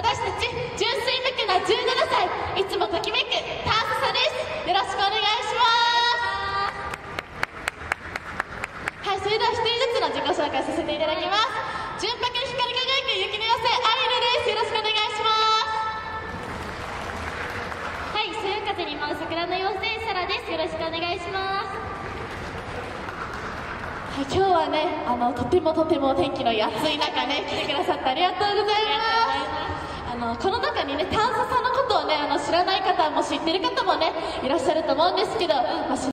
私たち純粋無垢な17歳いつもときめくターササですよろしくお願いしますはいそれでは一人ずつの自己紹介させていただきます。純白光り輝く雪の寄せアイルです。よろしくお願いします。はいそよ風に舞う桜の妖精サラですよろしくお願いしますはい今日はねあのとてもとても天気の安い中ね来てくださってありがとうございます。ね炭素さんのことをねあの知らない方も知ってる方もねいらっしゃると思うんですけど、まあ